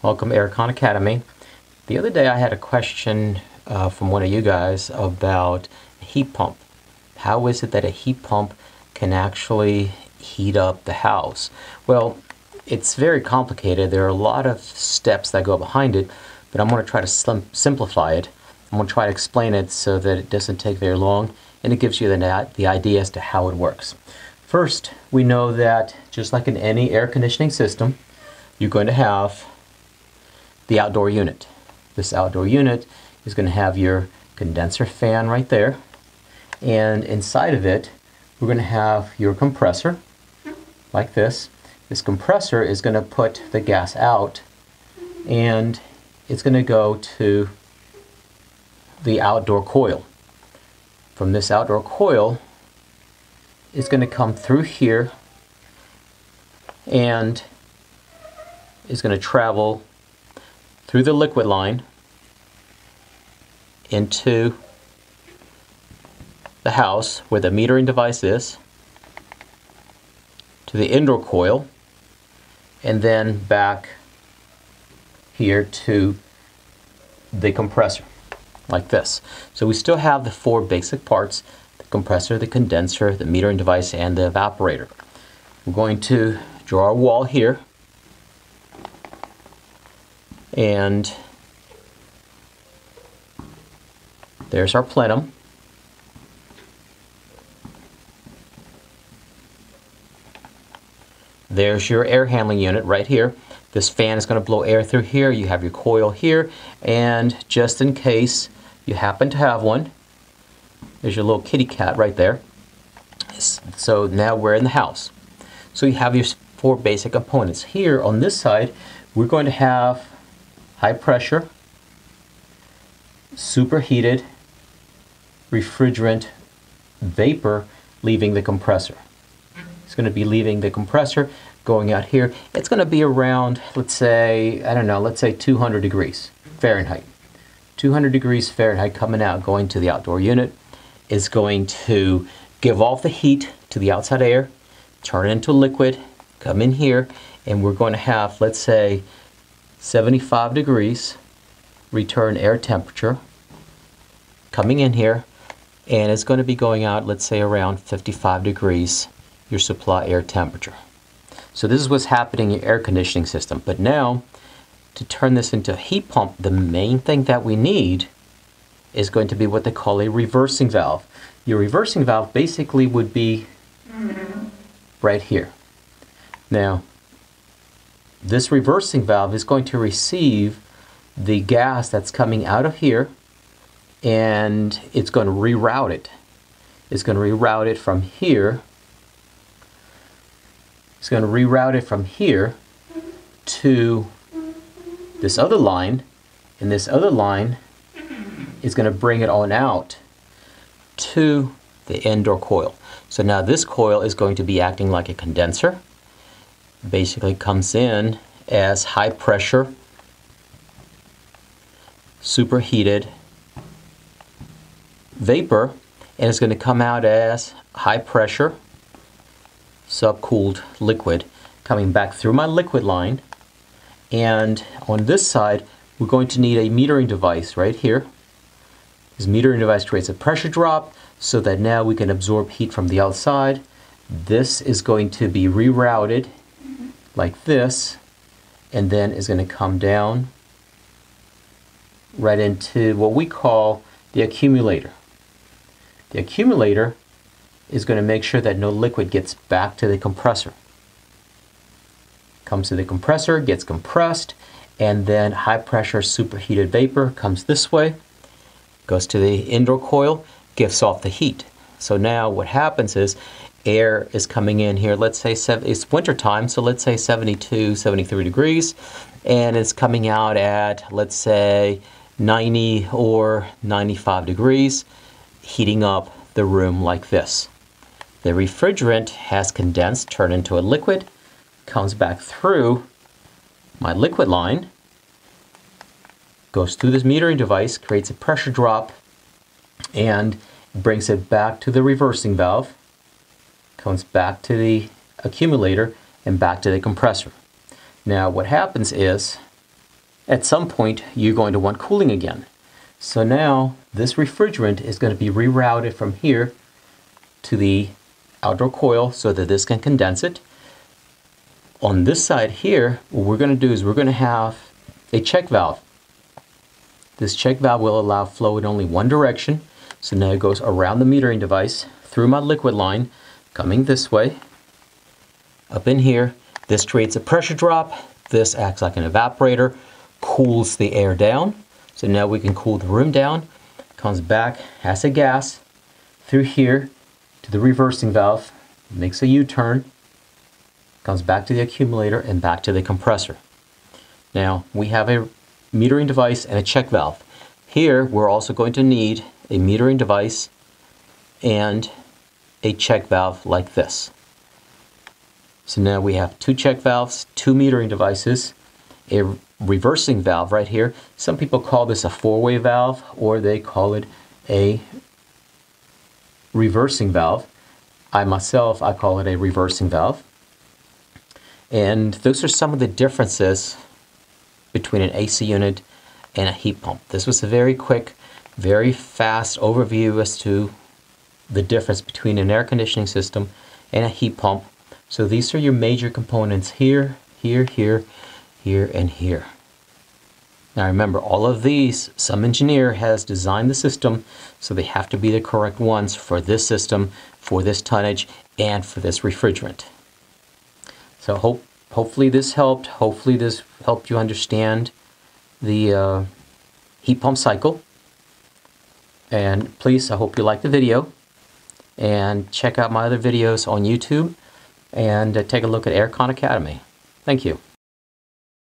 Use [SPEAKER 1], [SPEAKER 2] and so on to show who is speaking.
[SPEAKER 1] Welcome Aircon Academy. The other day I had a question uh, from one of you guys about heat pump. How is it that a heat pump can actually heat up the house? Well, it's very complicated. There are a lot of steps that go behind it, but I'm going to try to simplify it. I'm going to try to explain it so that it doesn't take very long and it gives you the, the idea as to how it works. First, we know that just like in any air conditioning system, you're going to have the outdoor unit. This outdoor unit is going to have your condenser fan right there. And inside of it, we're going to have your compressor, like this. This compressor is going to put the gas out and it's going to go to the outdoor coil. From this outdoor coil, it's going to come through here and is going to travel through the liquid line into the house where the metering device is, to the indoor coil, and then back here to the compressor, like this. So we still have the four basic parts, the compressor, the condenser, the metering device, and the evaporator. We're going to draw a wall here and there's our plenum. There's your air handling unit right here. This fan is going to blow air through here. You have your coil here. And just in case you happen to have one, there's your little kitty cat right there. So now we're in the house. So you have your four basic components. Here on this side, we're going to have high pressure, superheated refrigerant vapor leaving the compressor. It's going to be leaving the compressor, going out here. It's going to be around, let's say, I don't know, let's say 200 degrees Fahrenheit. 200 degrees Fahrenheit coming out, going to the outdoor unit, is going to give off the heat to the outside air, turn it into liquid, come in here, and we're going to have, let's say, 75 degrees return air temperature coming in here and it's going to be going out let's say around 55 degrees your supply air temperature. So this is what's happening in your air conditioning system. But now to turn this into a heat pump the main thing that we need is going to be what they call a reversing valve. Your reversing valve basically would be mm-hmm. right here. Now this reversing valve is going to receive the gas that's coming out of here and it's going to reroute it. It's going to reroute it from here. It's going to reroute it from here to this other line and this other line is going to bring it on out to the indoor coil. So now this coil is going to be acting like a condenser basically comes in as high pressure, superheated vapor, and it's going to come out as high pressure, subcooled liquid coming back through my liquid line. And on this side, we're going to need a metering device right here. This metering device creates a pressure drop so that now we can absorb heat from the outside. This is going to be rerouted like this and then is going to come down right into what we call the accumulator. The accumulator is going to make sure that no liquid gets back to the compressor. Comes to the compressor, gets compressed, and then high pressure superheated vapor comes this way, goes to the indoor coil, gives off the heat. So now what happens is air is coming in here. Let's say it's winter time, so let's say 72, 73 degrees, and it's coming out at, let's say, 90 or 95 degrees, heating up the room like this. The refrigerant has condensed, turned into a liquid, comes back through my liquid line, goes through this metering device, creates a pressure drop, and brings it back to the reversing valve comes back to the accumulator and back to the compressor. Now what happens is at some point you're going to want cooling again. So now this refrigerant is going to be rerouted from here to the outdoor coil so that this can condense it. On this side here, what we're going to do is we're going to have a check valve. This check valve will allow flow in only one direction. So now it goes around the metering device through my liquid line, coming this way, up in here. This creates a pressure drop. This acts like an evaporator, cools the air down. So now we can cool the room down. Comes back, as a gas through here to the reversing valve, makes a U-turn, comes back to the accumulator and back to the compressor. Now we have a metering device and a check valve. Here we're also going to need a metering device and a check valve like this. So now we have two check valves, two metering devices, a reversing valve right here. Some people call this a four-way valve or they call it a reversing valve. I myself, I call it a reversing valve. And those are some of the differences between an AC unit and a heat pump. This was a very quick, very fast overview as to the difference between an air conditioning system and a heat pump. So these are your major components here, here, here, here, and here. Now remember, all of these, some engineer has designed the system, so they have to be the correct ones for this system, for this tonnage, and for this refrigerant. So hope, hopefully this helped. Hopefully this helped you understand the uh, heat pump cycle. And please, I hope you like the video. And check out my other videos on YouTube. And uh, take a look at Aircon Academy. Thank you.